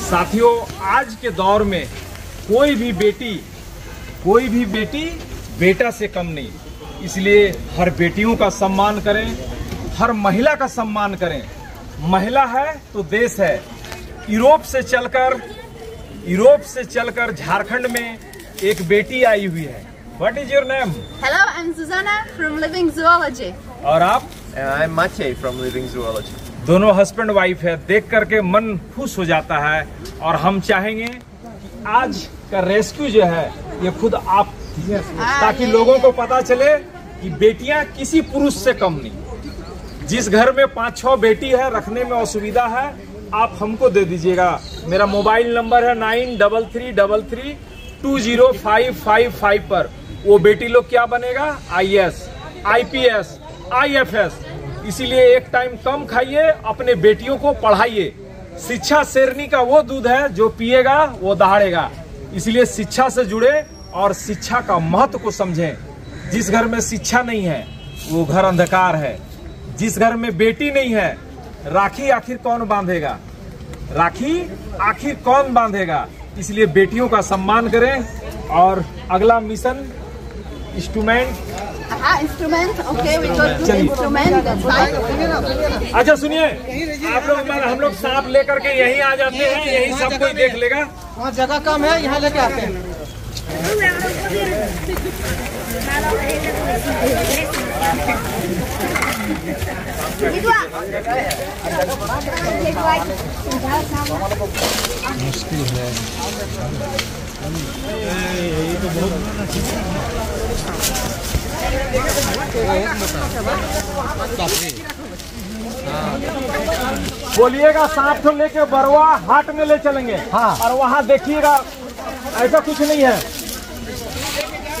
साथियों, आज के दौर में कोई भी बेटी, कोई भी बेटी बेटा से कम नहीं। इसलिए हर बेटियों का सम्मान करें, हर महिला का सम्मान करें। महिला है तो देश है। यूरोप से चलकर यूरोप से चलकर झारखंड में एक बेटी आई हुई है। What is your name Hello, I'm Susanna from Living Zoology. और आप? And I'm Maciej from Living Zoology. दोनों हस्बैंड वाइफ है। देख करके मन खुश हो जाता है और हम चाहेंगे कि आज का रेस्क्यू जो है ये खुद आप ताकि लोगों को पता चले कि बेटियाँ किसी पुरुष से कम नहीं। जिस घर में पाँच छह बेटी है, रखने में असुविधा है, आप हमको दे दीजिएगा। मेरा मोबाइल नंबर है nine double three double three two zero five five five पर। वो बेटी लोग क्या बनेगा? I S I P S I F S इसीलिए एक टाइम कम खाइए, अपने बेटियों को पढ़ाइए। शिक्षा शेरनी का वो दूध है जो पिएगा, वो दहाड़ेगा। इसलिए शिक्षा से जुड़े और शिक्षा का महत्व को समझें। जिस घर में शिक्षा नहीं है, वो घर अंधकार है। जिस घर में बेटी नहीं है राखी आखिर कौन बांधेगा? राखी आखिर कौन बांधेगा? इसलिए बेटियों का सम्मान करें और अगला mission instrument instrument. That's fine. अच्छा सुनिए आप लोग हम लोग सांप लेकर के यहीं आ जाते हैं यहीं सब कोई देख लेगा। वहाँ जगह कम है यहाँ लेके आते हैं। बोलिएगा सांप तो लेके बरवा हाट में ले चलेंगे। हाँ। और वहाँ देखिएगा ऐसा कुछ नहीं है जगह दो जगह दो जगह दो जगह दो Det vill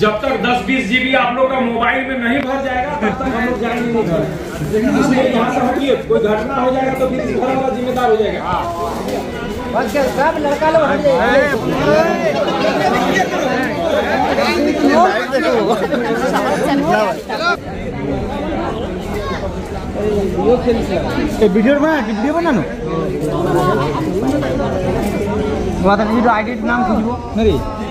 जब तक 10-20 जीबी आप लोग का मोबाइल में नहीं भर जाएगा तब तक हम लोग जाएँगे नहीं घर। लेकिन से कोई घटना हो जाएगा तो फिर घर वाला जिम्मेदार हो जाएगा। सब लड़का लोग हट वीडियो बना बना आईडी नाम खुजबो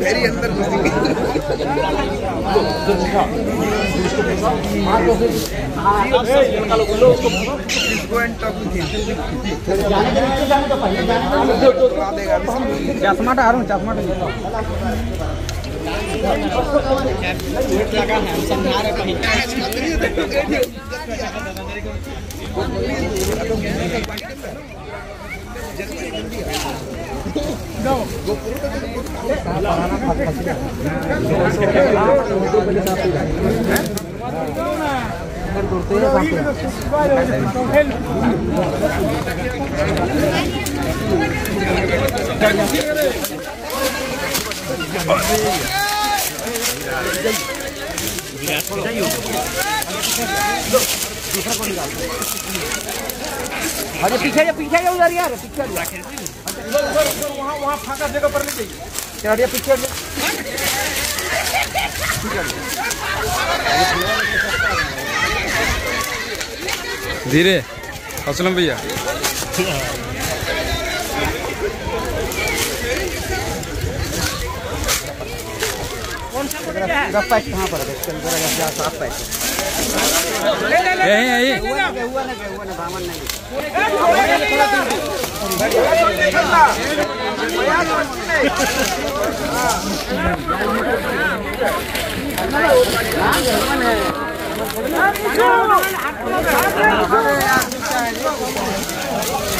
मेरी अंदर इसको चश्मा तो आ हूँ चश्मा तो लगा दूसरा कौन अरे पीछे पीछे उधर यार पीछे जा वहाँ वहाँ फाका जगह पर नहीं चाहिए। धीरे असलम भैया। पैक कहाँ पर है? चल जरा जा साफ़ पैक यही यही 我先说，这个，我要说，这个，我，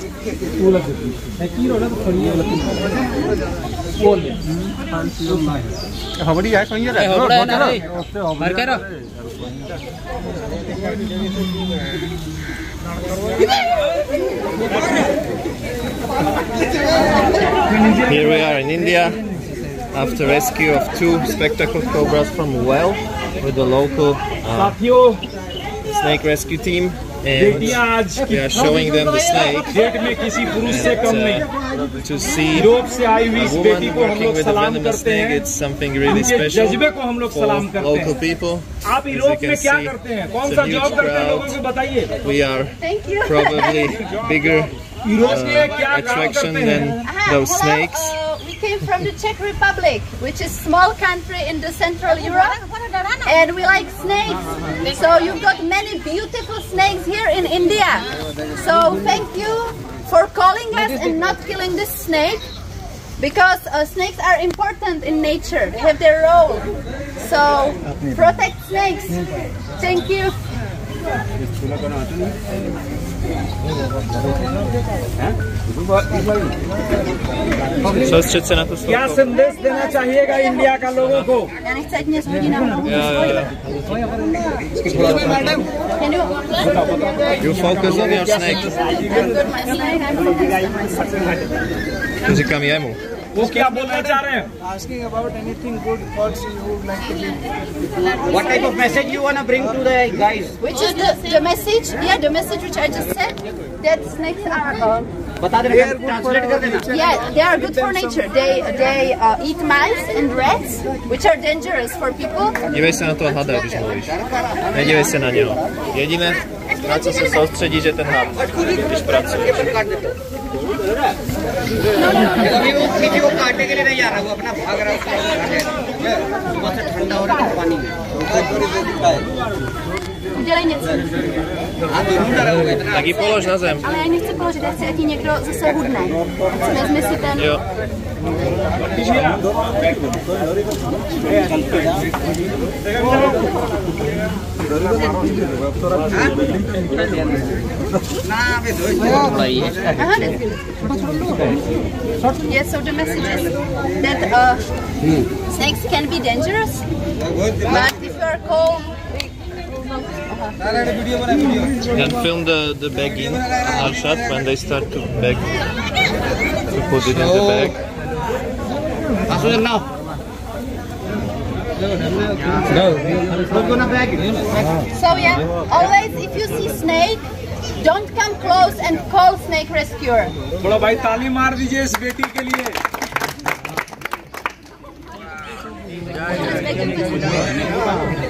Here we are in India after rescue of two spectacle cobras from well with the local uh, snake rescue team and they are showing them the snake uh, to see a woman working with a venomous snake. It's something really special for local people. As you can see, it's a huge crowd. We are probably bigger uh, attraction than those snakes. Uh, we came from the Czech Republic, which is small country in the Central Europe and we like snakes. So you've got many beautiful snakes here in India. So thank you for calling us and not killing this snake, because uh, snakes are important in nature. They have their role. So protect snakes. Thank you. Se na to क्या. संदेश देना चाहिएगा India का लोगों को you? Focus on your snake. I've got my snake. I'm वो क्या बोलना चाह रहे हैं asking about anything good thoughts you would like to give. What type of message you wanna bring to the guys? Which is the, the message? Yeah, the message which I just said. That snakes are. Uh, बता देना translate कर देना yeah, they are good for nature. They they uh, eat mice and rats, which are dangerous for people. Dívej se na toho hada, když mluvíš. Nedívej se na něho. Jediné, na co se soustředí, že ten had, když pracuje. को काटने के लिए नहीं आ रहा वो अपना भाग रहा है। ठंडा हो रहा है पानी में Udělej něco. Tak ji polož na zem. Ale já nechci položit, já chci, ať ti někdo zase hudne. Co vezmi si ten... Jo. Yes, so the message is that uh, snakes can be dangerous, but if you are calm Then film the, the bagging, Arshad, when they start to bag, to put it in the bag. आंसू ना Look on the bag. So yeah, always if you see snake, don't come close and call snake rescuer. बड़ा भाई ताली मार दीजिए इस बेटी के लिए Just make them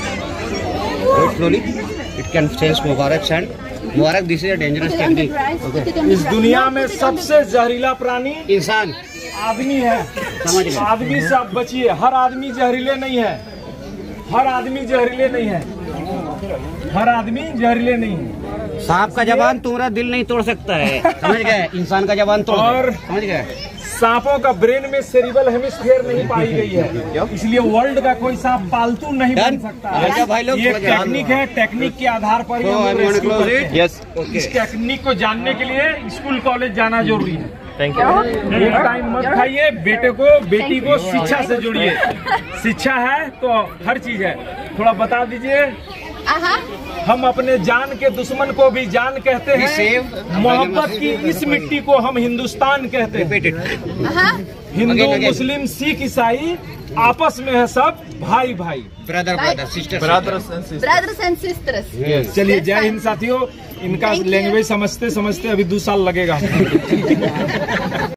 Wait slowly. It can change Mubarak sand. Mubarak, this is a dangerous Put it technique. rice. Put it on the इस दुनिया में सबसे जहरीला प्राणी इंसान। आदमी है। समझ गए। आदमी से आप बचिए। हर आदमी जहरीले नहीं है। हर आदमी जहरीले नहीं है। हर आदमी जहरीले नहीं है। सांप का जवान तुम्हारा दिल नहीं तोड़ सकता है। समझ गए? इंसान का जवान तोड़ और- समझ गए? सांपों का ब्रेन में सेरिबल हेमिस्फीयर नहीं पाई गई है। इसलिए वर्ल्ड का कोई सांप पालतू नहीं बन सकता। भाई लोग, ये टेक्निक है? टेक्निक के आधार पर ही. हैं। इस टेक्निक को जानने के लिए स्कूल कॉलेज जाना ज़रूरी है। You. एक टाइम मत खाइए बेटे को बेटी को शिक्षा से जोड़िए। शिक्षा है तो हर चीज़ है। थोड़ा बता दीजिए. हम अपने जान के दुश्मन को भी जान कहते हैं। मोहब्बत की इस मिट्टी को हम हिंदुस्तान कहते हैं. हिंदू. मुस्लिम सिख ईसाई आपस में है सब भाई भाई। Brother brother sister and sisters. Yes. चलिए जय हिंद साथियों। इनका लैंग्वेज समझते समझते अभी दो साल लगेगा।